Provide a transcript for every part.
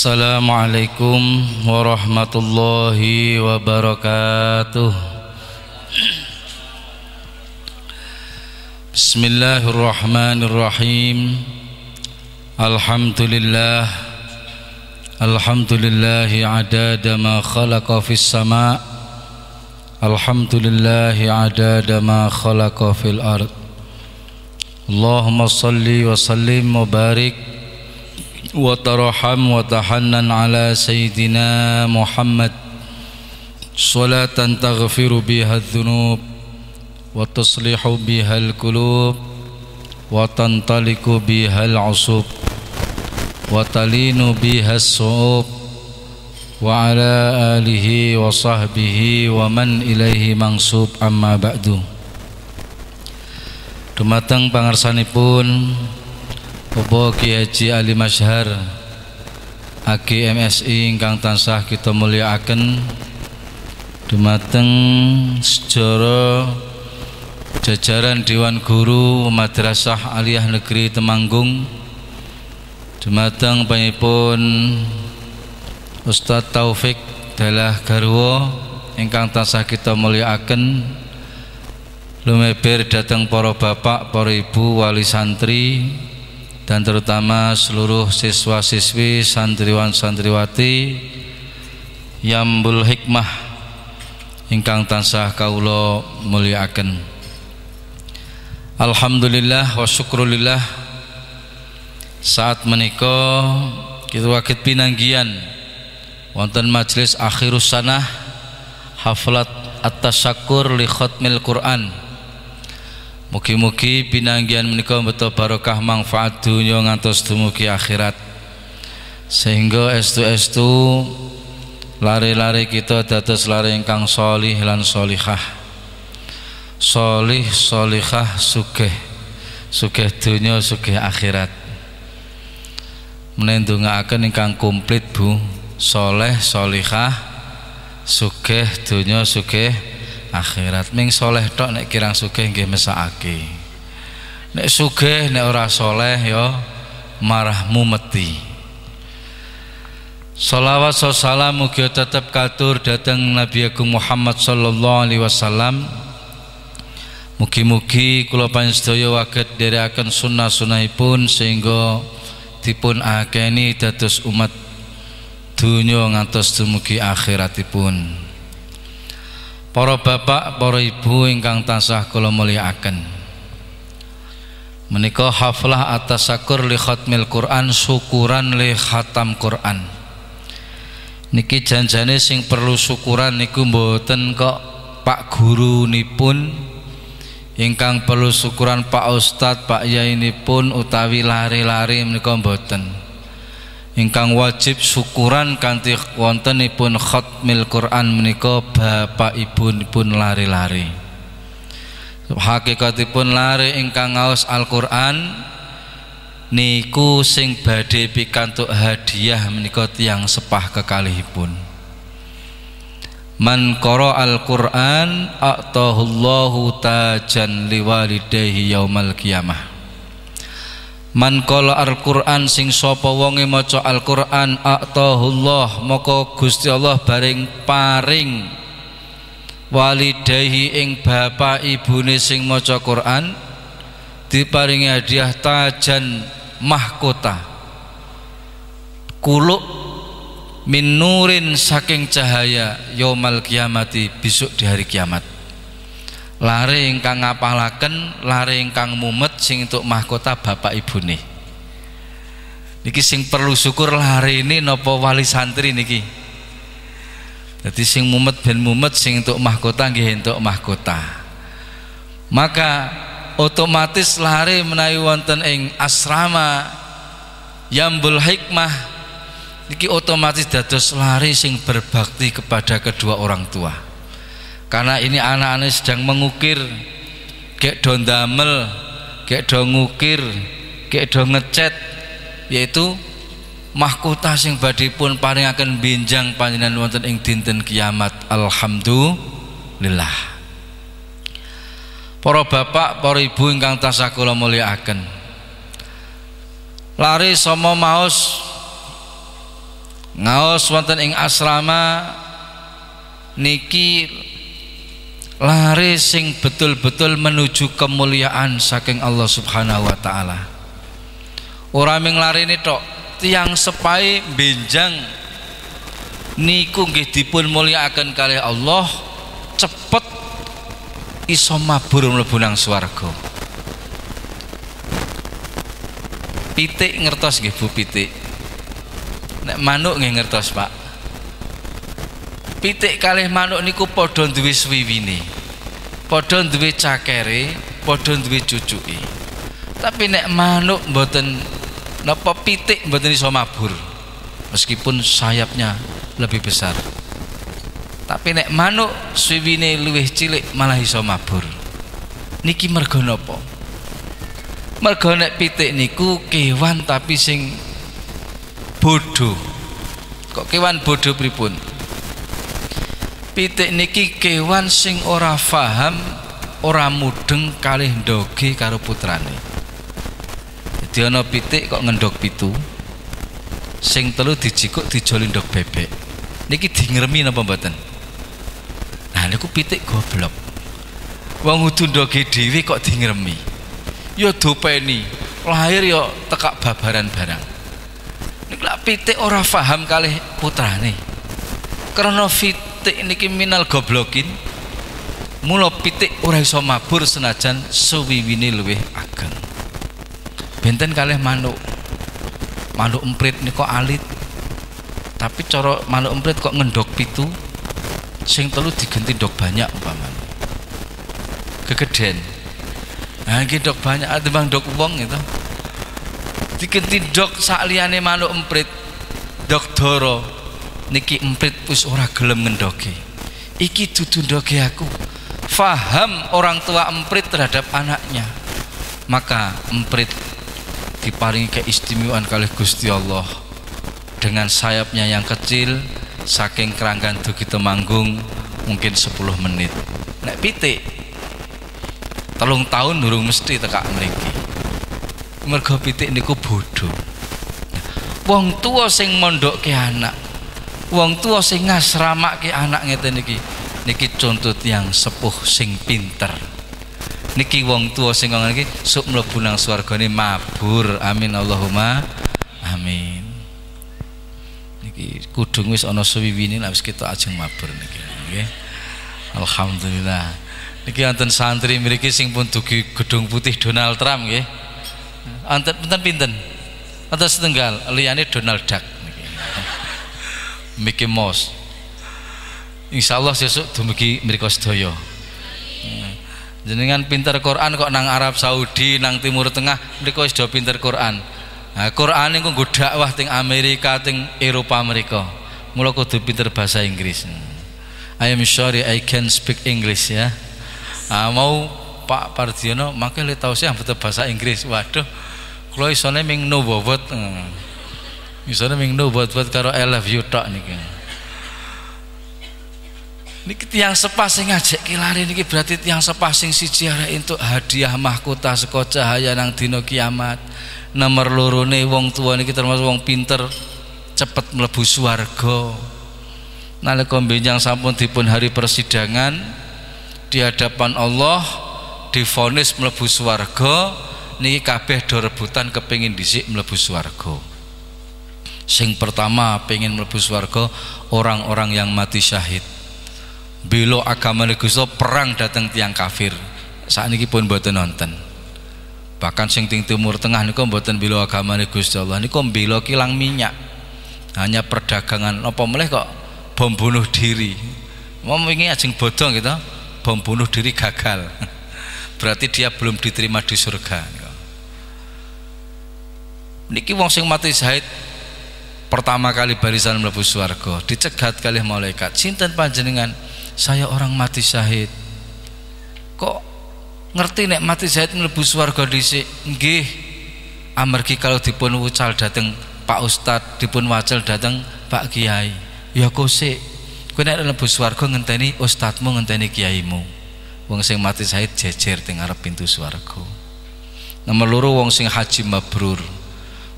Assalamualaikum warahmatullahi wabarakatuh. Bismillahirrahmanirrahim. Alhamdulillah. Alhamdulillahi adada ma khalaqa fis sama' Alhamdulillahi adada ma khalaqa fil ard. Allahumma salli wa sallim wa barik وترحم وتحنن على سيدنا محمد صلاة تغفر بها الذنوب وتصلح بها القلوب وتنطلق بها العصوب وتلين بها الصعوب وعلى آله وصحبه ومن إليه منصوب أما بعد Dumateng pangarsanipun Bapak Ki Haji Ali Masyhar Aki MSI ingkang tansah kita mulyakaken. Dumateng sejarah jajaran Dewan Guru Madrasah Aliyah Negeri Temanggung. Dumateng panipun Ustadz Taufik Dalah Garwo ingkang tansah kita mulyakaken. Lumeber datang para bapak, para ibu, wali santri dan terutama seluruh siswa-siswi santriwan santriwati Yambul Hikmah ingkang tansah kaulo muliakan Alhamdulillah wa syukrulillah saat menikah kita wakit pinanggian wonten majelis akhirus sanah haflat at-tasyakur li khutmil Quran Mugi-mugi pinanggian menika beto barokah manfaat dunia ngantos dumugi akhirat. Sehingga estu-estu lari-lari kita dados lari ingkang solih lan solihah. Solih solihah sugih. Sugih dunia sugih akhirat. Menendungaken ingkang komplit Bu. Soleh solihah sugih dunia sugih akhirat. Ming soleh tok nek kirang sugih nggih mesakake. Nek sugih nek ora soleh ya marahmu meti. Salawat salam mugi tetep katur datang Nabi Agung Muhammad sallallahu alaihi wasallam. Mugi-mugi kula panjenengan waget dherekaken sunnah-sunnahipun sehingga dipun akeni dados umat dunya ngantos dumugi akhiratipun. Para bapak, para ibu ingkang tansah kula mulyakaken. Menika haflah atas sakur li khatmil Quran syukuran li khatam Quran. Niki janjane sing perlu syukuran niku mboten kok Pak guru nipun ingkang perlu syukuran Pak Ustadz, Pak Yai nipun utawi lari-lari menika mboten ingkang wajib syukuran kanthi wontenipun khatmil Quran menika bapak ibu pun lari-lari. Hakikatipun lari ingkang ngaos Al-Qur'an niku sing badhe pikantuk hadiah menika tiyang sepah kekalihipun. Man qara al-Qur'an a'tahullahu tajan liwalidayhi yaumal qiyamah Man qala Al-Qur'an sing sapa wonge maca Al-Qur'an a'tahullah maka Gusti Allah baring paring walidayhi ing bapak ibune sing maca Qur'an diparingi hadiah tajan mahkota. Kuluk min nurin saking cahaya yaumal kiamati besok di hari kiamat lare ingkang ngapalaken lare ingkang mumet sing untuk mahkota bapak ibune. Niki sing perlu syukur lare ini nopo wali santri niki? Jadi sing mumet ben mumet sing untuk mahkota nggih untuk mahkota. Maka otomatis lare menawi wonten ing asrama Yambul Hikmah niki otomatis dados lari sing berbakti kepada kedua orang tua karena ini anak-anak sedang mengukir. Kayak do damel kayak do ngukir kayak do ngecat yaitu mahkota sing badipun paling akan binjang panjenengan wonten ing dinten kiamat. Alhamdulillah. Para bapak para ibu ingkang tansah kula mulyakaken. Lari sama maos ngaos wonten ing asrama niki lari sing betul-betul menuju kemuliaan saking Allah Subhanahu wa taala. Ora ming ini tok, tiang sepai benjang niku nggih dipun mulyakaken kalih Allah cepet iso mabur mlebu nang swarga. Pitik ngertos nggih Bu pitik. Nek manuk nggih ngertos Pak. Pitik kalih manuk niku padha duwe swiwine. Padha duwe cakere, padha duwe cucuke. Tapi nek manuk mboten napa pitik mboten iso mabur. Meskipun sayapnya lebih besar. Tapi nek manuk swiwine luwih cilik malah iso mabur. Niki mergo napa? Mergo nek pitik niku kewan tapi sing bodoh. Kok kewan bodoh pripun? Pitik niki kewan sing ora faham, ora mudeng kalih ndoge karo putrane. Dadi ana pitik kok ngendog pitu. Sing telu dijikuk dijoli ndok bebek. Niki dingremi napa mboten? Nah niku pitik goblok. Wong udu ndoge dhewe kok dingremi. Ya dopeni. Lahir ya tekak babaran barang. Nek lak pitik ora paham kalih putrane. Karena pitik niki minal goblokin. Mula pitik ora iso mabur senajan suwiwine luwih ageng. Benten kalih manuk. Manuk emprit niku alit. Tapi cara manuk emprit kok ngendok pitu sing telu digenti dok banyak umpamane kegeden nah iki dok banyak bang dok wong itu digenti dok sak liyane manuk emprit dok doro niki emprit wis ora gelem ngendoke iki dudu ndoke aku. Faham orang tua emprit terhadap anaknya. Maka emprit diparingi keistimewaan kali Gusti Allah. Dengan sayapnya yang kecil saking keranggan dugi temanggung mungkin 10 menit. Nek pitik telung tahun durung mesti tekak mriki. Mergo pitik niku bodoh wong tua sing ke anak wong tua sing ke anak ngeten niki niki contoh yang sepuh sing pinter. Niki wong tua sing niki suk mlebu nang mabur. Amin Allahumma amin. Niki kudung wis ana suwiwine nek wis kita ajeng mabur niki nggih. Alhamdulillah. Niki wonten santri mriki sing pun dugi gedung putih Donald Trump nggih. Wonten pinten? Pinten wonten setenggal liyane Donald Duck Mickey Mouse insyaallah sesuk dumugi mriku sedaya jenengan pinter Quran kok nang Arab Saudi nang Timur Tengah wis do pinter Quran Nah, Quran niku nggo dakwah teng Amerika, teng Eropa mereka. Mula kudu pinter bahasa Inggris. I am sorry I can speak English ya. Nah, mau Pak Pardiono makai le tau sih betul bahasa Inggris. Waduh, kalau isone ming no bobot. Hmm. Isone ming no bobot karo I love you tok niki. Niki tiang sepah sing ngajak kilari niki berarti tiang sepah sing siji arek entuk hadiah mahkota saka cahaya nang dina kiamat. Nomor lorone wong tua niki termasuk wong pinter cepet mlebu swarga. Nalika benjang sampun dipun hari persidangan di hadapan Allah difonis mlebu swarga niki kabeh do rebutan kepengin dhisik mlebu swarga sing pertama pengen mlebu swarga orang-orang yang mati syahid. Belo agama Gusti perang datang tiang kafir. Saat ini pun buatan nonton. Bahkan sing ting timur tengah niku mboten bila agamane Gusti Allah. Niku mbela kilang minyak. Hanya perdagangan. Apa meleh kok bom bunuh diri? Mau wingi ajeng bodong gitu bom bunuh diri gagal. Berarti dia belum diterima di surga. Niki wong sing mati syahid pertama kali barisan mlebu swarga dicegat kali malaikat sinten panjenengan? Saya orang mati syahid. Kok ngerti nek mati Zaid mlebu swarga dhisik? Nggih. Amargi kalau dipun wucal dateng Pak Ustad dipun wacel dateng Pak Kiai. Ya kosik kowe nek mlebu swarga ngenteni ustadmu ngenteni kiaimu. Wong sing mati Zaid jejer teng arep pintu swarga. Nomor loro wong sing haji mabrur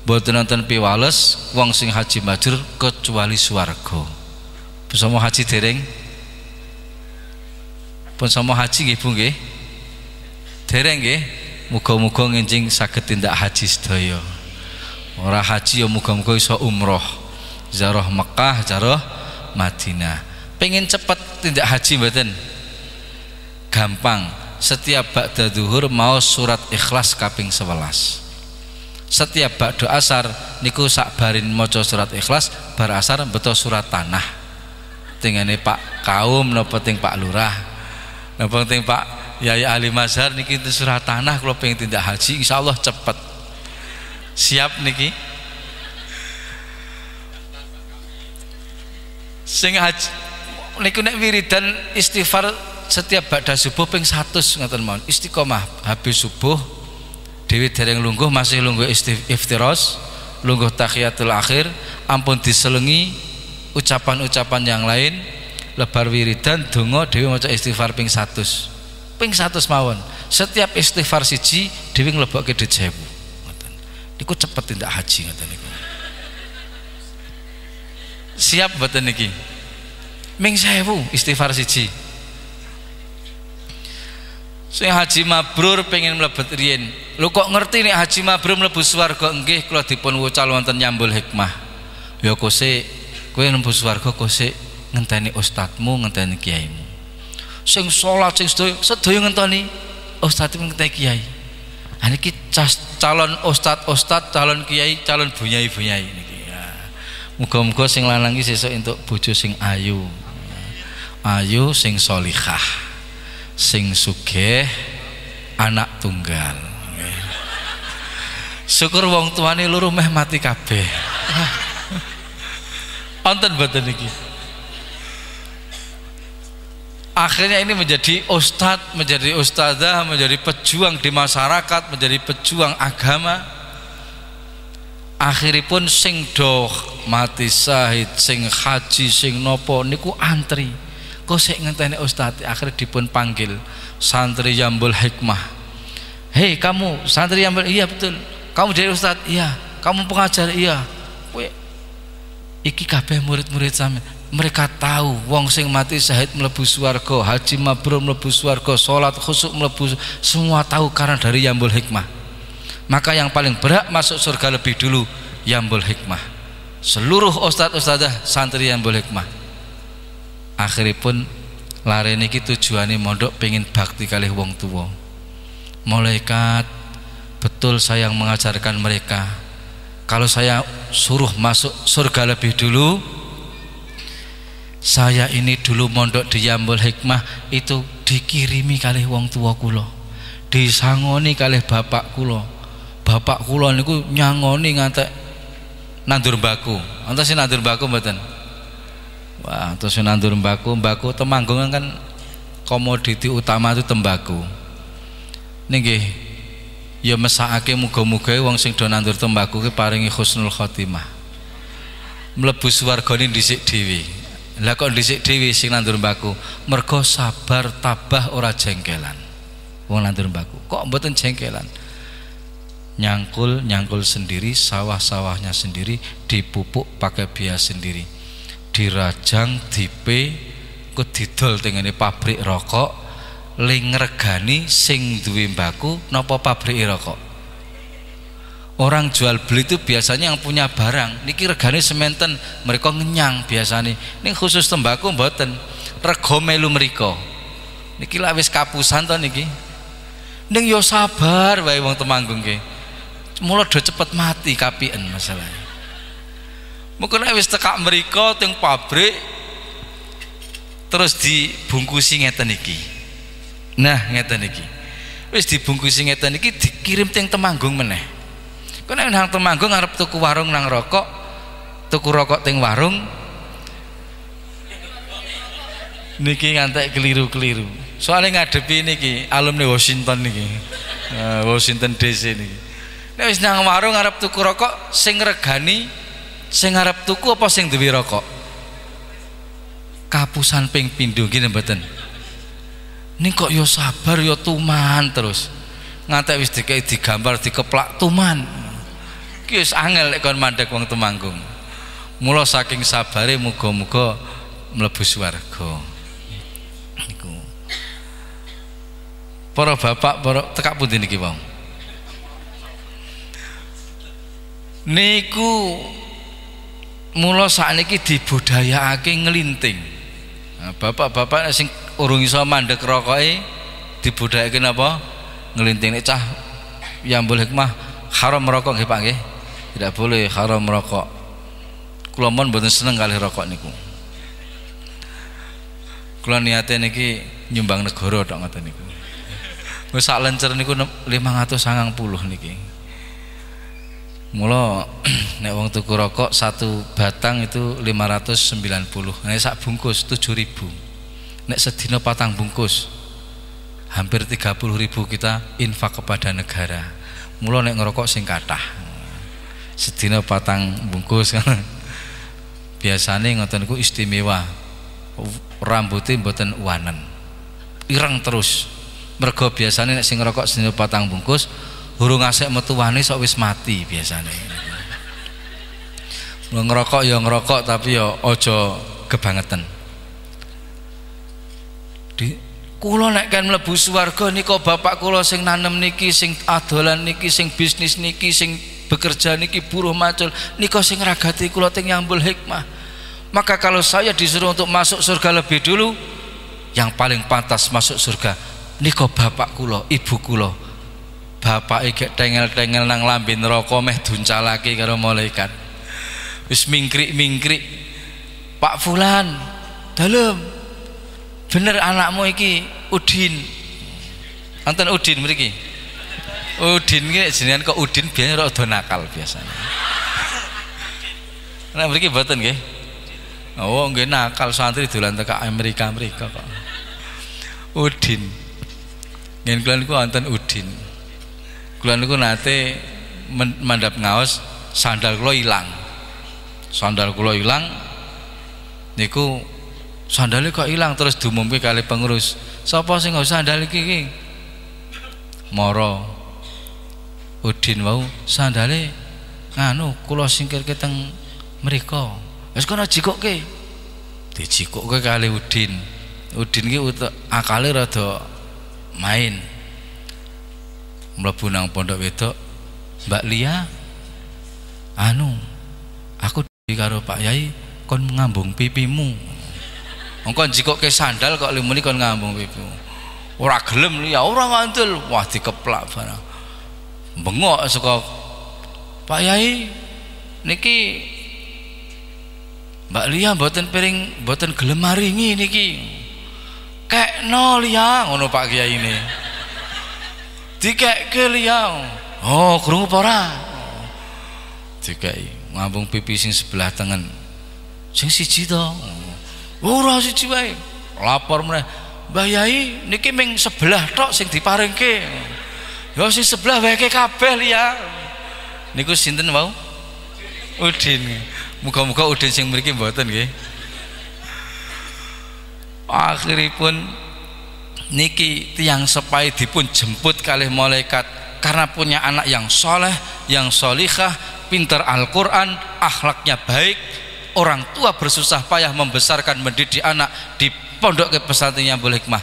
Mboten nonton piwales wong sing haji mabrur kecuali swarga. Bersama haji dereng? Pun sama haji nggih Bu nggih? Dereng nggih? Muga-muga ngenjing saged tindak haji sedaya. Ora haji ya muga-muga iso umroh. Zarah Mekah, zarah Madinah. Pengen cepet tindak haji mboten? Gampang. Setiap ba'da zuhur mau surat Ikhlas kaping 11 setiap bakdo asar niku sak barin maca surat ikhlas bar asar betul surat tanah. Tingane Pak kaum napa ting Pak lurah napa ting Pak Yai Ali Mazhar niki surat tanah kalau pengen tindak haji insyaallah cepet. Siap niki? Sing haji niku nek wiridan istighfar setiap bakda subuh ping 100 ngoten mawon. Istiqomah habis subuh Dewi dereng lungguh masih lungguh iftiros lungguh tahiyatul akhir ampun diselengi ucapan-ucapan yang lain lebar wiridan dongo Dewi maca istighfar ping 100 ping 100 mawon. Setiap istighfar siji Dewi nglebokke ke sewu niku cepet tindak haji ngoten niku. Siap mboten niki? Ming sewu istighfar siji sing haji mabrur pengen mlebet riyen. Lu kok ngerti nih haji mabrur mlebu swarga? Nggih kula dipun wucal wonten nyambul hikmah. Ya kose kowe mlebu swarga kose ngenteni ustadmu ngenteni kiaimu. Sing salat sing sedaya sedaya ngenteni ustadmu ngenteni kiai. Ha niki calon ustad ustad calon kiai calon bunyai bunyai niki. Ya. muga-muga sing lanang iki sesuk entuk bojo sing ayu. Ayu sing solihah sing sugih anak tunggal. Syukur wong tuane loro meh mati kabeh. Wonten boten iki? Akhirnya ini menjadi ustadz menjadi ustazah menjadi pejuang di masyarakat menjadi pejuang agama. Akhiripun sing doh mati sahid sing haji sing nopo niku antri kok sik ngenteni ustaz akhirnya dipun panggil santri Yambul Hikmah. Hei kamu santri Yambul iya betul. Kamu dari ustaz? Iya. Kamu pengajar? Iya. Kowe iki kabeh murid-murid sami. Mereka tahu wong sing mati syahid mlebu swarga haji mabrur mlebu swarga salat khusuk mlebu semua tahu karena dari Yambul Hikmah. Maka yang paling berhak masuk surga lebih dulu Yambul Hikmah. Seluruh ustadz ustadzah santri Yambul Hikmah akhiripun lare niki tujuane mondok pengen bakti kali wong tua malaikat betul saya yang mengajarkan mereka. Kalau saya suruh masuk surga lebih dulu saya ini dulu mondok di Yambul Hikmah itu dikirimi kali wong tua kulo disangoni kali bapak kulo bapak kulo niku nyangoni ngantek nandur baku. Antas nandur baku mboten Wah, terus nandur mbako, mbako temanggung kan komoditi utama itu tembakau. Nggih. Ya mesakake muga-muga wong sing do nandur tembakau ki paringi husnul khotimah. Mlebu swargane dhisik dhewe. Lah kok dhisik dhewe sing nandur mbako, mergo sabar tabah ora jengkelan. Wong nandur mbako, kok mboten jengkelan? Nyangkul nyangkul sendiri, sawah-sawahnya sendiri, dipupuk pakai biaya sendiri dirajang dipe ku didol tengene pabrik rokok ling regani sing duwe mbaku napa pabrik rokok? Orang jual beli itu biasanya yang punya barang. Niki regane sementen mereka ngenyang biasanya ini khusus tembakau mboten rego melu mereka. Niki lah wis kapusan to niki? Ning yo sabar wae wong temanggung ki. Mula do cepet mati kapien masalahnya mungkin wis tekak mereka teng pabrik terus dibungkusi ngeten iki. Nah ngeten iki. Wis dibungkusi ngeten iki dikirim teng temanggung meneh. Kok nek nang temanggung ngarep tuku warung nang rokok tuku rokok teng warung niki ngantek keliru-keliru. Soalnya ngadepi niki alumni Washington niki. Uh, Washington DC niki. Nek wis nang warung ngarep tuku rokok sing regani sing ngarep tuku apa sing duwe rokok? Kapusan ping pindho gini mboten? Ini kok yo sabar yo tuman terus. Ngantek wis dikai digambar dikeplak tuman. Ki wis angel lek kon mandek wong Temanggung mula saking sabare muga-muga mlebu swarga. Niku. Para bapak para tekak pundi niki wong niku mula sakniki dibudayakake nglinting. Nah, bapak-bapak sing urung iso mandek rokoke dibudayakake napa? Nglinting nek cah Yambul Hikmah haram merokok nggih Pak nggih? Tidak boleh haram merokok kula mon mboten seneng kali rokok niku. Kula niate niki nyumbang negara tok ngoten niku. Wis sak lencer niku 590 niki Mula nek wong tuku rokok satu batang itu 590. Nek sak bungkus 7000. Nek sedina patang bungkus hampir 30 ribu kita infak kepada negara. Mula nek ngerokok sing kathah. Sedina patang bungkus kan. Biasane ngoten niku istimewa. Rambutnya mboten uwanen. Ireng terus. Mergo biasane nek sing ngerokok sedina patang bungkus Hurung asik metu wani sok wis mati biasane. ngerokok ya ngerokok tapi ya aja kebangetan. Di kula nek kan mlebu swarga nika bapak kula sing nanem niki sing adolan niki sing bisnis niki sing bekerja niki buruh macul nika sing ragati kula teng nyambul hikmah. Maka kalau saya disuruh untuk masuk surga lebih dulu yang paling pantas masuk surga nika bapak kula, ibu kula bapak gek tengel-tengel nang lambe neraka meh duncalake karo malaikat. Wis mingkrik-mingkrik Pak Fulan dalem. Bener anakmu iki Udin. Anten Udin mriki? Udin ki jenengan kok Udin biasanya rada nakal biasanya. Nah mriki mboten nggih? Oh nggih nakal santri dolan teka Amerika Amerika kok. Udin. Ngen kula niku Udin kula niku nate mandap ngaos sandal kula ilang. Sandal kula ilang niku sandalnya kok ilang terus diumumke kali pengurus sapa sing nggawa sandal iki iki? Moro Udin wau sandale nganu kula singkirke teng mriku wis kono jikokke? Dijikokke kali Udin. Udin ki akale rada main mlebu nang pondok wedok Mbak Lia anu aku di karo Pak Yai kon ngambung pipimu. Engkau jika ke sandal kok limuni kon ngambung pipimu. Ora gelem Lia ora ngandel wah dikeplak barang. Bengok saka Pak Yai. Niki Mbak Lia mboten piring mboten gelem maringi niki. Kekno Lia ngono Pak Kiai ini dikekke liya. Oh krungu apa ora? Dikeki ngambung pipi sing sebelah tengen. Sing siji to? Ora siji wae. Lapor meneh Mbah Yai niki ming sebelah tok sing diparingke. Ya sing sebelah wae kabeh liya niku sinten wau? Udin. Muga-muga Udin sing mriki mboten nggih. Akhiripun niki tiang sepai dipun jemput kali malaikat karena punya anak yang soleh yang solihah pintar Al-Quran akhlaknya baik. Orang tua bersusah payah membesarkan mendidik anak di pondok ke pesantren yang boleh hikmah.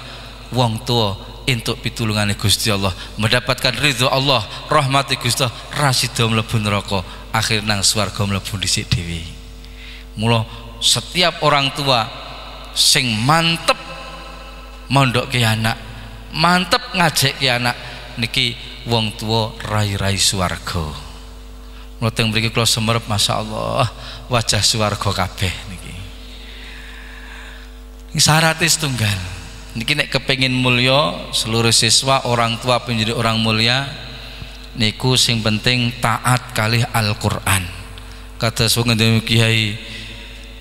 Wong tua untuk pitulungan Gusti Allah mendapatkan ridho Allah rahmati Gusti Allah rasido mlebu neraka akhir nang swarga mlebu dhisik dhewe. Mula setiap orang tua sing mantep mondok ke anak mantep ngajak ke anak. Niki wong tua rai-rai swarga. Mula teng mriki kula semerep masyaallah wajah swarga kabeh niki. Syaratnya setunggal niki nek kepengin mulya seluruh siswa orang tua penjadi orang mulia niku sing penting taat kali Al-Qur'an. Kata sungai kiai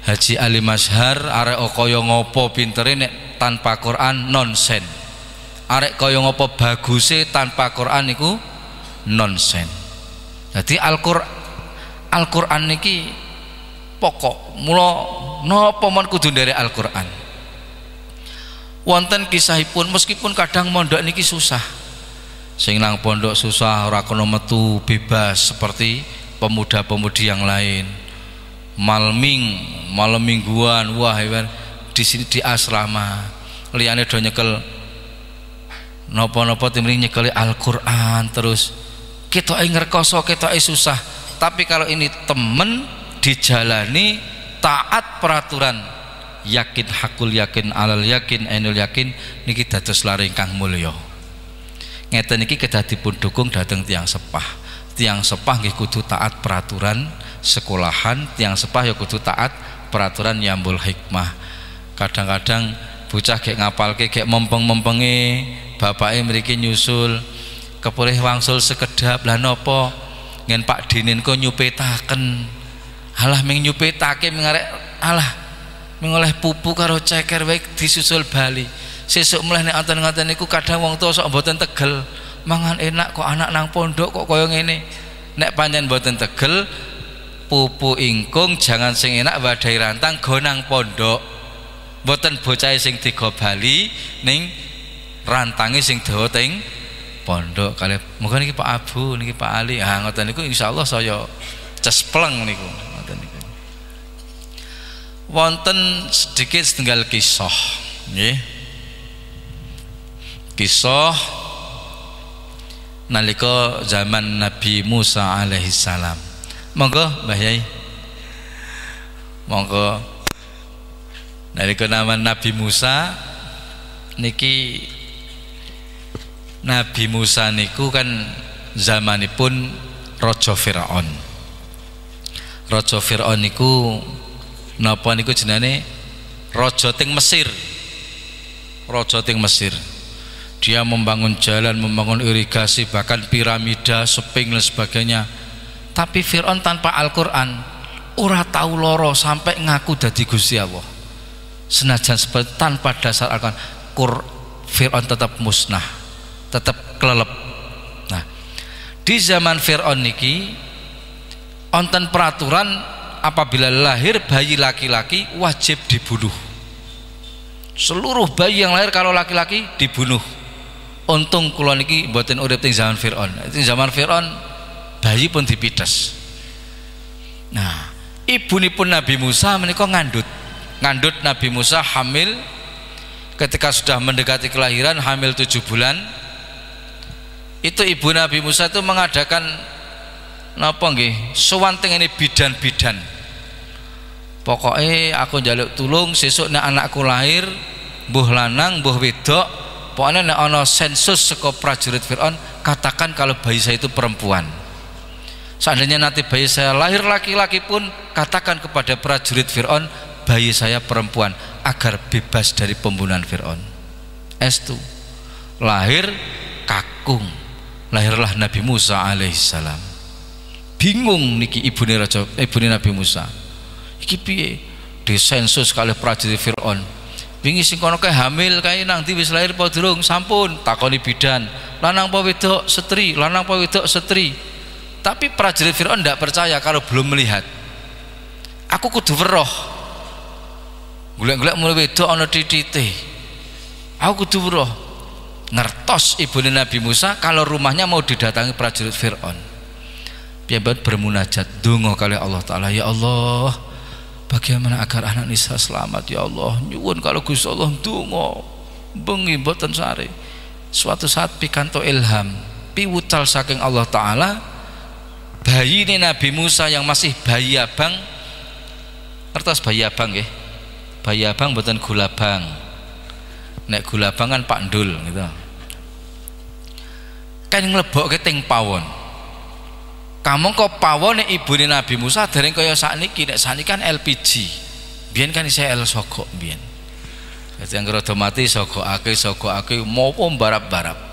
Haji Ali Mashar arek kaya ngopo pintere nek tanpa Quran nonsen. Arek kaya ngopo baguse tanpa Quran niku nonsen. Jadi Al-Qur'an Al-Qur'an niki pokok. Mula napa mon kudu dari Al-Qur'an? Wonten kisahipun meskipun kadang mondok niki susah. Sing nang pondok susah ora kono metu bebas seperti pemuda-pemudi yang lain malming malam mingguan wah hewan di sini di asrama. Liane do nyekel nopo-nopo timring nyekeli Al-Quran terus. Kita ngerkoso kita susah. Tapi kalau ini temen dijalani taat peraturan. Yakin hakul yakin alal yakin ainul yakin niki dados laring kang mulya. Ngeten niki kedah dipun dukung dhateng tiang sepah. Tiang sepah nggih kudu taat peraturan sekolahan tiang sepah ya kudu taat peraturan yambul hikmah. Kadang-kadang bocah kayak ngapalke kayak mempeng-mempengi bapaknya mriki nyusul kepulih wangsul sekedap lah nopo? Ngen Pak Dinin kok nyupetaken. Alah ming nyupetake mengarek alah mengoleh pupu karo ceker baik disusul Bali. Sesuk mulai nek anten-anten kadang wong tua sok tegel. Mangan enak kok anak nang pondok kok kaya ngene. Nek pancen mboten tegel pupu ingkung jangan sing enak wadai rantang gonang pondok. Mboten bocah sing digo Bali ning rantange sing dawa pondok. Kali mungkin niki Pak Abu niki Pak Ali. Ah ngoten niku insyaallah saya cespleng niku. Ngoten niku. Wonten sedikit setengah kisah nggih. Kisah nalika zaman Nabi Musa alaihi salam monggo Mbah Yai. Monggo. Nalika nama Nabi Musa niki Nabi Musa niku kan zamanipun Raja Firaun. Raja Firaun niku napa niku jenenge Raja ting Mesir. Raja ting Mesir. Dia membangun jalan, membangun irigasi, bahkan piramida, seping dan sebagainya. Tapi Fir'aun tanpa Al-Quran, ora tahu loro sampai ngaku dadi Gusti Allah. Senajan seperti tanpa dasar Al-Quran, Fir'aun tetap musnah, tetap kelelep. Nah, di zaman Fir'aun niki, onten peraturan apabila lahir bayi laki-laki wajib dibunuh. Seluruh bayi yang lahir kalau laki-laki dibunuh untung kula niki mboten urip zaman Firaun. Zaman Firaun bayi pun dipites. Nah, ibunipun Nabi Musa menika ngandut. Ngandut Nabi Musa hamil ketika sudah mendekati kelahiran hamil tujuh bulan itu ibu Nabi Musa itu mengadakan napa nggih sowan ini bidan-bidan pokoknya aku jaluk tulung sesuk anakku lahir buh lanang buh wedok pokoknya nek ono sensus seko prajurit Fir'aun katakan kalau bayi saya itu perempuan seandainya nanti bayi saya lahir laki-laki pun katakan kepada prajurit Fir'aun bayi saya perempuan agar bebas dari pembunuhan Fir'aun. Estu. Lahir kakung. Lahirlah Nabi Musa alaihissalam. Bingung niki ibu raja ibu Nabi Musa. Iki piye? Disensus kali prajurit Fir'aun. Wingi sing kono hamil kae nang ndi wis lahir apa sampun takoni bidan. Lanang apa setri? Lanang apa setri tapi prajurit Firaun tidak percaya kalau belum melihat. Aku kudu weruh. Golek-golek mulai wedok ana titite aku kudu weruh. Ngertos ibu Nabi Musa kalau rumahnya mau didatangi prajurit Fir'aun. Piambat bermunajat dungo kali Allah Ta'ala. Ya Allah Bagaimana agar anak Nisa selamat? Ya Allah? Nyuwun kalau Gusti Allah ndonga bengi mboten sare. Suatu saat pikanto ilham, piwucal saking Allah taala bayi ini Nabi Musa yang masih bayi abang. Kertas bayi abang ya. Bayi abang buatan gula bang. Nek gula bang kan Pak Ndul gitu. Kan ngelebok ke ting pawon. Kamu kok pawon ibu Nabi Musa dereng kaya sakniki? Nek sakniki kan LPG biyen kan isih el sogok biyen. Dadi anggere rada mati sogokake sogokake mopo barap-barap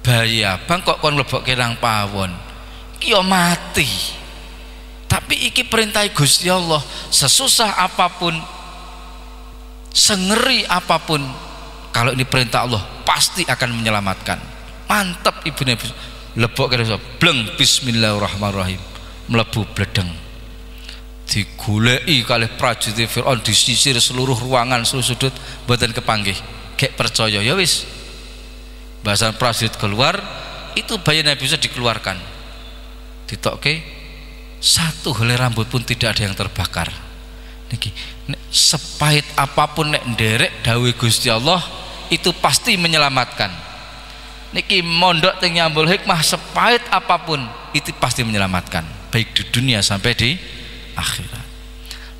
bayi abang kok kon mlebokke nang pawon ki mati. Tapi iki perintah Gusti Allah sesusah apa pun sengeri apa pun kalau ini perintah Allah pasti akan menyelamatkan. Mantap ibu Nabi lebok kira bleng bismillahirrahmanirrahim. Melebu bledeng. Digulei kali prajurit Fir'aun disisir seluruh ruangan seluruh sudut buatan kepanggih. Kayak percaya ya wis. Bahasa prajurit keluar itu bayi Nabi bisa dikeluarkan ditokke satu helai rambut pun tidak ada yang terbakar. Niki sepahit apa pun nek nderek dawe Gusti Allah itu pasti menyelamatkan. Niki mondok teng nyambul hikmah sepahit apa pun itu pasti menyelamatkan. Baik di dunia sampai di akhirat.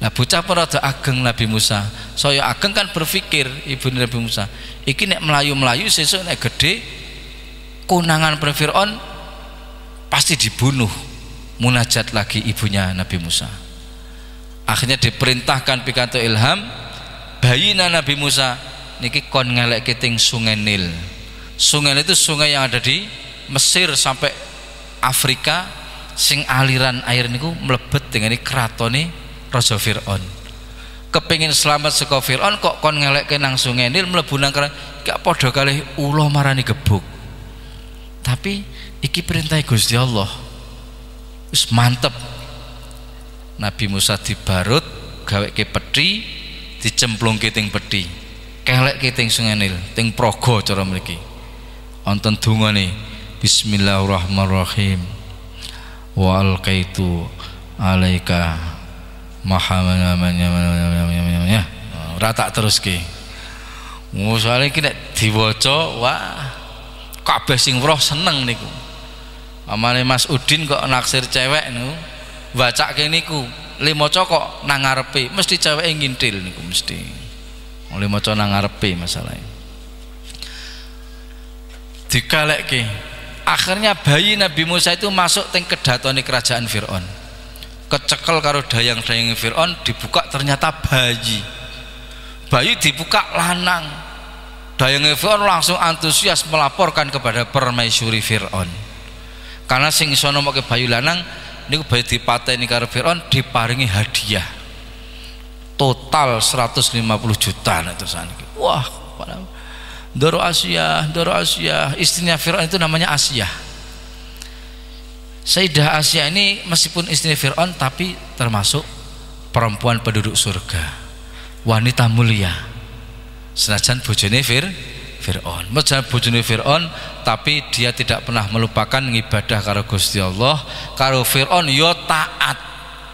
Nah bocah perada ageng Nabi Musa. Saya ageng kan berpikir ibu Nabi Musa, iki nek melayu-melayu sesuk nek gede kunangan Fir'aun pasti dibunuh. Munajat lagi ibunya Nabi Musa. Akhirnya diperintahkan pikanto ilham bayina Nabi Musa niki kon ngelek kiting sungai Nil. Sungai itu sungai yang ada di Mesir sampai Afrika sing aliran air niku melebet dengan keratone Raja Fir'aun kepingin selamat saka Fir'aun kok kon ngelek nang sungai Nil mlebu nang gak padha kalih ula marani gebuk tapi iki perintah Gusti Allah. Wis mantep. Nabi Musa dibarut gawe ke peti dicemplung ting peti kelek ting sungai Nil ting progo cara mriki. Wonten dungane Bismillahirrahmanirrahim. Wa alqaitu alaika ya rata terus ki. Musale ki nek diwaca wah kabeh sing roh seneng niku amane Mas Udin kok naksir cewek niku bacake niku limaca kok nang ngarepe? Mesti ceweke ngintil niku mesti. Limaca nang ngarepe masalahe. Dikalekke akhirnya bayi Nabi Musa itu masuk teng kedatone kerajaan Firaun. Kecekel karo dayang-dayang Fir'aun dibuka ternyata bayi. Bayi dibuka lanang. Dayang Fir'aun langsung antusias melaporkan kepada permaisuri Fir'aun karena sing iso ke bayi lanang niku bayi dipateni karo Fir'aun diparingi hadiah. Total 150 juta itu saniki wah Doro Asia, Doro Asia, istrinya Fir'aun itu namanya Asia. Sayyidah Asia ini meskipun istri Fir'aun tapi termasuk perempuan penduduk surga. Wanita mulia. Senajan bojone Fir Fir'aun senajan bojone Fir'aun tapi dia tidak pernah melupakan ngibadah karo Gusti Allah karo Fir'aun yo taat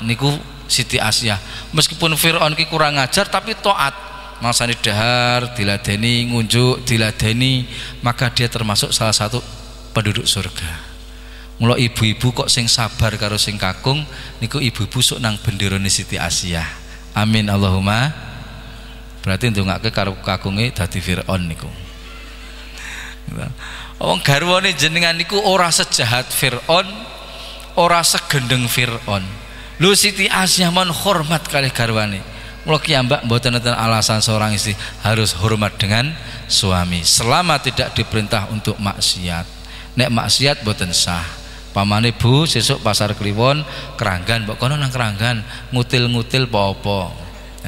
niku Siti Asia meskipun Fir'aun ki kurang ngajar tapi taat mangsane dahar diladeni ngunjuk diladeni maka dia termasuk salah satu penduduk surga Mula ibu-ibu kok sing sabar karo sing kakung niku ibu-ibu sok nang benderane Siti Asia. Amin Allahumma. Berarti ndongake karo kakunge dadi Firaun niku. Wong garwane jenengan niku ora sejahat Firaun, ora segendeng Firaun. Lu Siti Asia mon hormat kali garwane. Mula kiambak mboten enten alasan seorang istri harus hormat dengan suami selama tidak diperintah untuk maksiat. Nek maksiat mboten sah pamane Bu sesuk pasar Kliwon keranggan mbok kono nang keranggan ngutil-ngutil apa-apa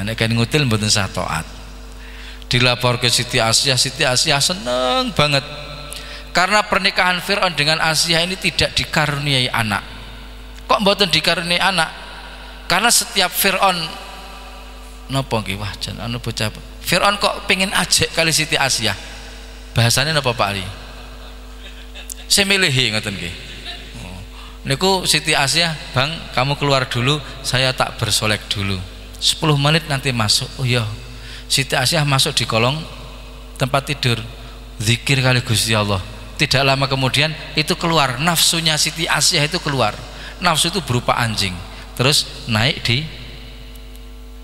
nek kan ngutil mboten sah taat dilapor ke Siti Asia Siti Asia seneng banget. Karena pernikahan Fir'aun dengan Asia ini tidak dikaruniai anak. Kok mboten dikaruniai anak? Karena setiap Fir'aun nopo nggih wah jan anu bocah Fir'aun kok pengen ajak kali Siti Asia bahasanya napa Pak Ali? Saya milih ngoten nggih. Niku Siti Asia bang kamu keluar dulu saya tak bersolek dulu. 10 menit nanti masuk. Oh iya Siti Asia masuk di kolong tempat tidur. Zikir kali Gusti Allah. Tidak lama kemudian itu keluar. Nafsunya Siti Asia itu keluar. Nafsu itu berupa anjing. Terus naik di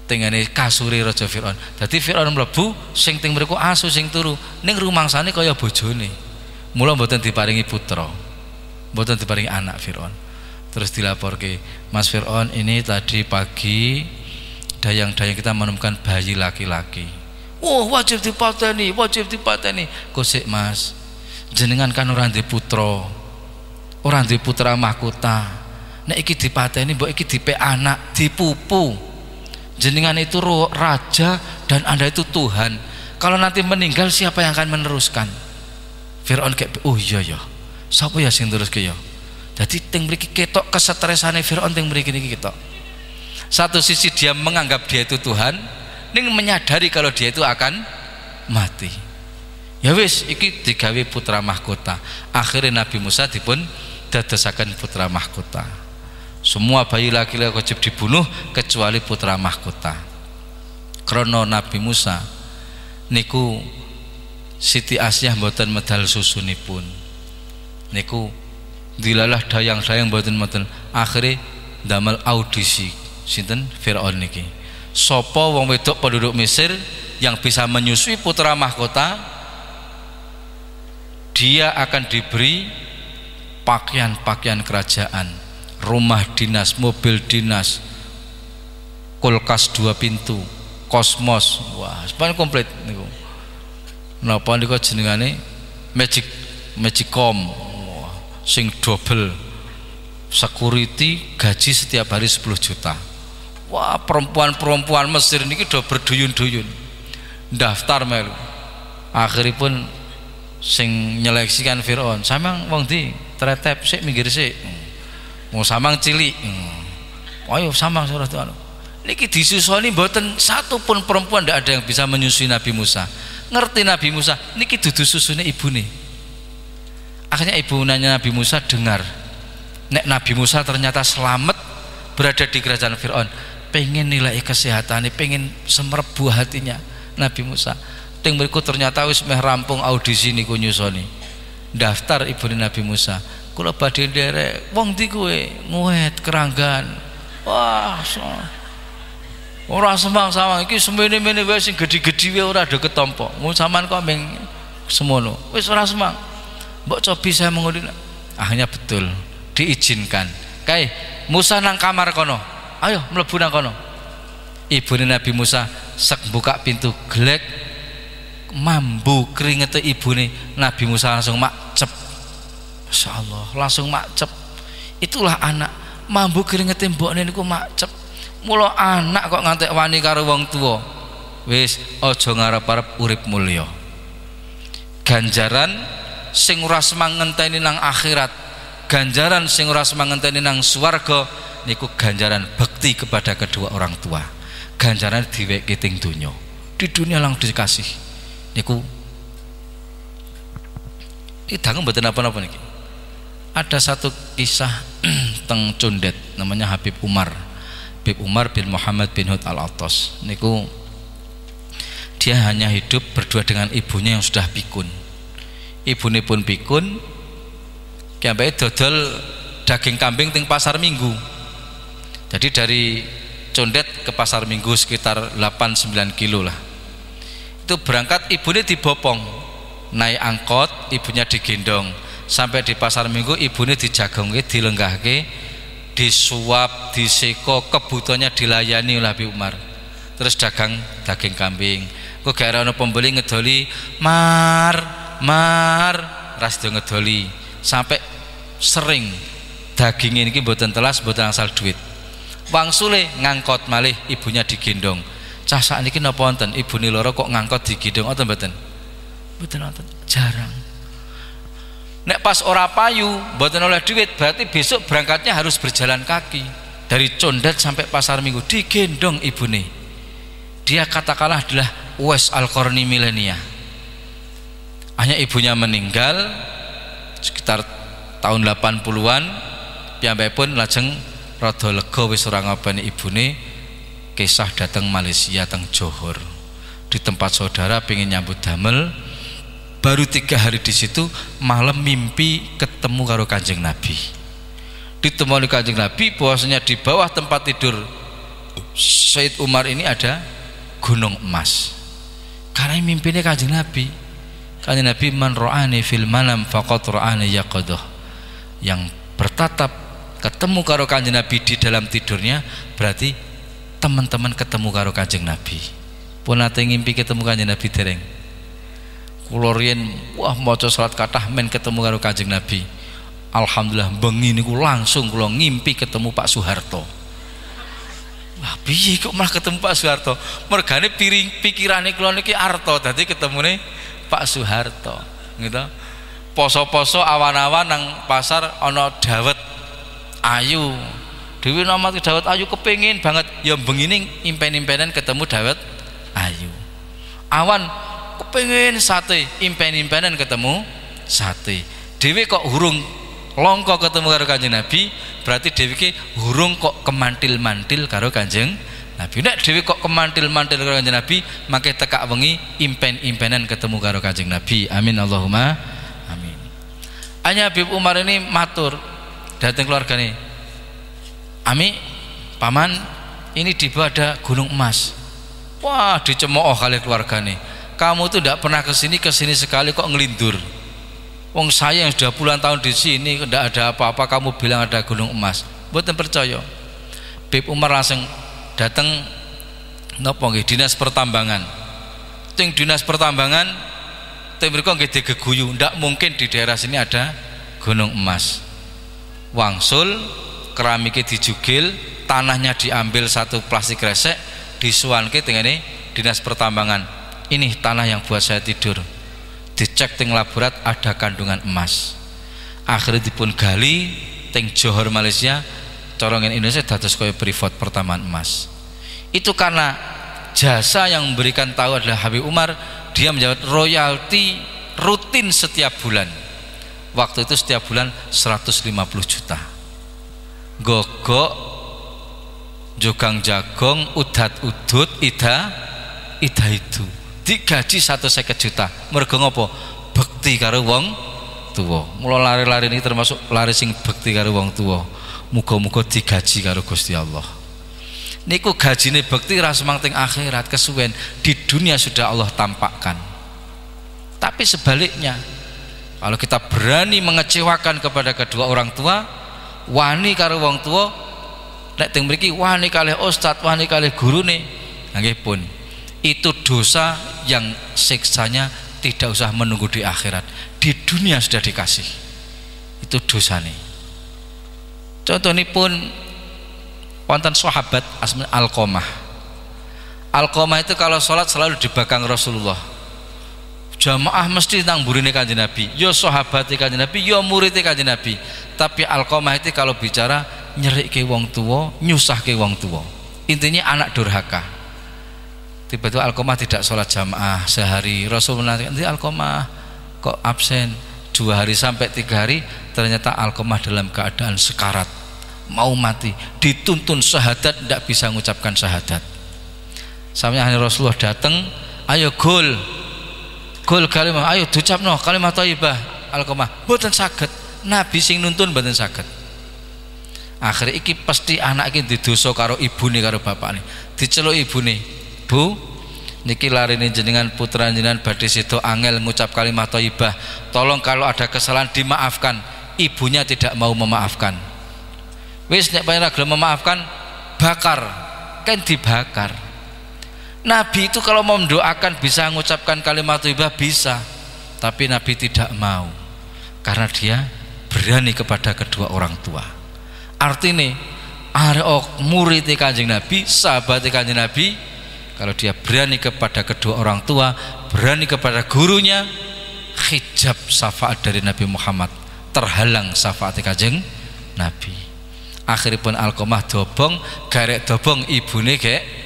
tengene kasuri Raja Fir'aun. Jadi Fir'aun melebu sing ting mriku asu sing turu. Ning rumangsane kaya bojone. Mula mboten diparingi putra. Mboten diparingi anak Fir'aun. Terus dilapor ke Mas Fir'aun ini tadi pagi dayang-dayang kita menemukan bayi laki-laki. Oh wajib dipateni, wajib dipateni. Kosek Mas, jenengan kan orang di putra, orang di putra mahkota. Nek iki dipateni, mbok iki dipe anak, dipupu. Jenengan itu raja dan anda itu Tuhan. Kalau nanti meninggal siapa yang akan meneruskan? Fir'aun kayak, oh iya ya Siapa ya sing terus ya jadi ting mriki ketok kesetresane Firaun ting mriki niki ketok satu sisi dia menganggap dia itu Tuhan ning menyadari kalau dia itu akan mati. Ya wis iki digawe putra mahkota. Akhirnya Nabi Musa dipun dadosaken putra mahkota. Semua bayi laki-laki wajib dibunuh kecuali putra mahkota. Krono Nabi Musa niku Siti Asyah mboten medal susunipun. Niku dilalah dayang-dayang mboten mboten akhirnya damel audisi sinten? Firaun niki. Sapa wong wedok penduduk Mesir yang bisa menyusui putra mahkota dia akan diberi pakaian-pakaian kerajaan rumah dinas, mobil dinas kulkas dua pintu kosmos. Wah sepanjang komplit niku. Napa niku jenengane? Magic magicom. Wah sing double. Security gaji setiap hari 10 juta wah perempuan-perempuan Mesir ini do berduyun-duyun. Daftar melu pun sing nyeleksikan Fir'aun. Samang wong di teretep sik minggir sik. Mau samang cilik. Hmm. ayo samang surah Tuhan niki disusoni mboten satu pun perempuan tidak ada yang bisa menyusui Nabi Musa. Ngerti Nabi Musa? Niki dudu ibu nih akhirnya ibu nanya Nabi Musa dengar. Nek Nabi Musa ternyata selamat berada di kerajaan Fir'aun pengen nilai kesehatannya pengen semerbu hatinya Nabi Musa. Ting berikut ternyata wis meh rampung audisi niku nyusoni. Daftar ibu Nabi Musa. Kula badhe derek wong di kowe? Nguet keranggan. Wah so. ora semang sawang iki semene-mene wae sing gedhi-gedhi wae ora ada ketompo. Mun sampean kok meng semono? Wis ora semang. Mbok cobi saya mengundi. Akhirnya betul. Diizinkan. Kae Musa nang kamar kono ayo mlebu nang kono. Ibune Nabi Musa sek buka pintu gelek mambu keringet ibune Nabi Musa langsung makcep Masya Allah langsung makcep itulah anak. Mambu keringet mbokne niku makcep mula anak kok ngantek wani karo wong tua wis aja ngarep-arep urip mulya. Ganjaran sing ora semang nang akhirat. Ganjaran sing ora semang nang swarga niku ganjaran bekti kepada kedua orang tua. Ganjaran diwek kiting dunia di dunia lang dikasih. Niku ini dangu betul apa-apa niki. Ada satu kisah teng Condet namanya Habib Umar. Habib Umar bin Muhammad bin Hud al Atos niku dia hanya hidup berdua dengan ibunya yang sudah pikun. Ibunya pun pikun kiambai dodol daging kambing ting pasar minggu jadi dari Condet ke pasar minggu sekitar 8-9 kilo lah. Itu berangkat ibunya dibopong. Naik angkot ibunya digendong. Sampai di pasar minggu ibunya dijagongke dilenggahke disuap diseko kebutuhannya dilayani oleh Habib Umar. Terus dagang daging kambing. Kok gak ada pembeli ngedoli mar mar. Ras ngedoli. Sampai sering daging ini buatan telas buatan asal duit wangsule ngangkot malih ibunya digendong. Cah sakniki napa wonten? Ibune loro kok ngangkot digendong atau mboten? Mboten wonten. Jarang. Nek pas ora payu mboten oleh duit berarti besok berangkatnya harus berjalan kaki. Dari condet sampai pasar minggu digendong ibune. Dia katakanlah adalah Uwais Al-Qarni milenia hanya ibunya meninggal sekitar tahun 80-an piyambake pun lajeng rada lega wis ora ngopeni ibune kisah datang Malaysia teng Johor. Di tempat saudara pengen nyambut damel baru tiga hari di situ malam mimpi ketemu karo kanjeng Nabi. Ditemui kanjeng Nabi bahwasanya di bawah tempat tidur Said Umar ini ada gunung emas. Karena mimpinya kanjeng Nabi. Kanjeng Nabi man ro'ani fil manam faqat ro'ani yang bertatap ketemu karo kanjeng Nabi di dalam tidurnya berarti teman-teman ketemu karo kanjeng Nabi. Pun nanti ngimpi ketemu kanjeng Nabi dereng? Kulorien wah mau salat kata men ketemu karo kanjeng Nabi. Alhamdulillah bengi niku langsung kula ngimpi ketemu Pak Soeharto. Wah piye kok malah ketemu Pak Soeharto? Mergane piring pikirane kula niki arto dadi ketemune Pak Soeharto. Gitu. Poso-poso awan-awan nang pasar ana dawet ayu. Dewi nama Dawet ayu kepingin banget. Ya begini impen-impenan ketemu Dawet ayu. Awan kepingin sate impen-impenan ketemu sate. Dewi kok hurung longko ketemu karo kanjeng Nabi berarti dewi ki hurung kok kemantil-mantil karo Kanjeng Nabi. Nek dewi kok kemantil-mantil karo Kanjeng Nabi maka tekak wengi impen-impenan ketemu karo Kanjeng Nabi. Amin Allahumma amin. Hanya Habib Umar ini matur datang keluarga nih Ami paman ini di bawah ada gunung emas wah dicemooh kali keluarga nih kamu tuh tidak pernah ke sini ke sini sekali kok ngelindur Wong saya yang sudah puluhan tahun di sini tidak ada apa-apa kamu bilang ada gunung emas. Buatan percaya. Bib Umar langsung datang nopo nggih dinas pertambangan. Ting dinas pertambangan ting mriku nggih digeguyu, mungkin di daerah sini ada gunung emas. Wangsul keramiknya dijugil, tanahnya diambil satu plastik resek, disuanke tengene dinas pertambangan. Ini tanah yang buat saya tidur. Dicek ting laborat ada kandungan emas. Akhirnya dipun gali ting Johor Malaysia. Corongin Indonesia dados kaya privat pertamaan emas. Itu karena jasa yang memberikan tahu adalah Habib Umar. Dia menjawab royalti rutin setiap bulan waktu itu setiap bulan 150 juta. Gogok jogang jagong udat udut ida ida itu. Digaji satu seket juta. Mergo ngopo? Bekti karo wong tua mula lari-lari ini termasuk lari sing bekti karo wong tua muga-muga digaji karo Gusti Allah. Niku gajine bekti ras mangting akhirat kesuwen. Di dunia sudah Allah tampakkan. Tapi sebaliknya kalau kita berani mengecewakan kepada kedua orang tua wani karo wong tua nek teng mriki wani kalih ustad wani kalih gurune nggih pun. Itu dosa yang siksanya tidak usah menunggu di akhirat. Di dunia sudah dikasih. Itu dosa nih. Contoh ini pun wonten sahabat asma Alqomah. Alqomah itu kalau sholat selalu di belakang Rasulullah jamaah mesti nang burine kanjeng Nabi. Ya sahabat kanjeng Nabi ya murid kanjeng Nabi. Tapi Alqomah itu kalau bicara nyerik ke wong tua nyusah ke wong tua intinya anak durhaka. Tiba-tiba Alkomah tidak sholat jamaah sehari. Rasul menantikan nanti Alkomah kok absen? Dua hari sampai tiga hari ternyata Alkomah dalam keadaan sekarat. Mau mati. Dituntun syahadat tidak bisa mengucapkan syahadat. Sampai hanya Rasulullah datang ayo gol gol kalimat ayo ducap no kalimat taibah Alkomah buatan sakit Nabi sing nuntun buatan sakit akhirnya iki pasti anak ini didoso karo ibu nih karo bapak nih diceluk ibu nih Bu niki larini jenengan putra jenengan badhe situ angel ngucap kalimat thayyibah. Tolong kalau ada kesalahan dimaafkan. Ibunya tidak mau memaafkan. Wis nek panjenengan memaafkan bakar. Kan dibakar Nabi itu kalau mau mendoakan bisa mengucapkan kalimat thayyibah bisa. Tapi Nabi tidak mau. Karena dia berani kepada kedua orang tua. Artinya ada murid kanjeng Nabi sahabat kanjeng Nabi kalau dia berani kepada kedua orang tua berani kepada gurunya hijab syafaat dari Nabi Muhammad terhalang syafaat kajeng Nabi. Akhirnya pun alkomah dobong garek dobong ibune kayak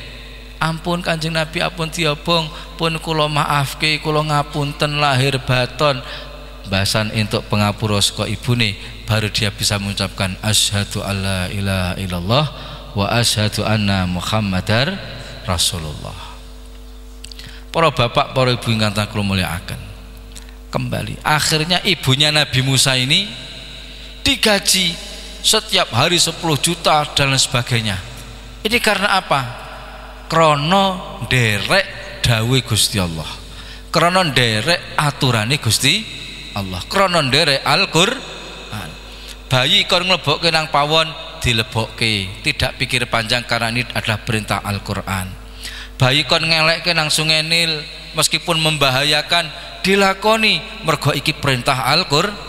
ampun kanjeng Nabi ampun tiobong pun kulo maafke kulo ngapunten lahir baton. Bahasan untuk pengapura ibu ibune baru dia bisa mengucapkan asyhadu alla ilaha illallah wa asyhadu anna muhammadar Rasulullah. Para bapak para ibu yang kata akan kembali akhirnya ibunya Nabi Musa ini digaji setiap hari 10 juta dan sebagainya. Ini karena apa krono derek dawe Gusti Allah. Krono derek aturane Gusti Allah. Krono derek Al-Qur'an. Bayi kon nglebokke nang pawon dilebokke. Tidak pikir panjang karena ini adalah perintah Al-Quran. Bayi kon ngelekke nang sungai Nil meskipun membahayakan dilakoni. Mergo iki perintah Al-Qur'an.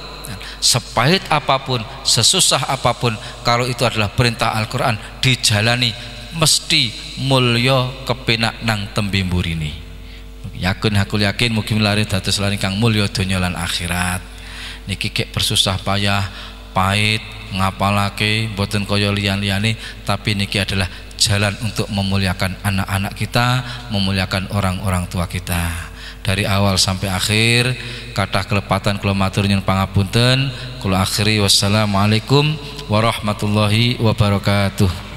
Sepahit apa pun sesusah apa pun kalau itu adalah perintah Al-Qur'an dijalani mesti mulya kepenak nang tembimbur ini yakin hakul yakin mungkin lari dados lari kang mulya donya lan akhirat. Niki kek bersusah payah pahit ngapalake boten kaya liyan-liyane tapi niki adalah jalan untuk memuliakan anak-anak kita memuliakan orang-orang tua kita. Dari awal sampai akhir kata kelepatan kula matur nyuwun pangapunten. Kula akhiri wassalamualaikum warahmatullahi wabarakatuh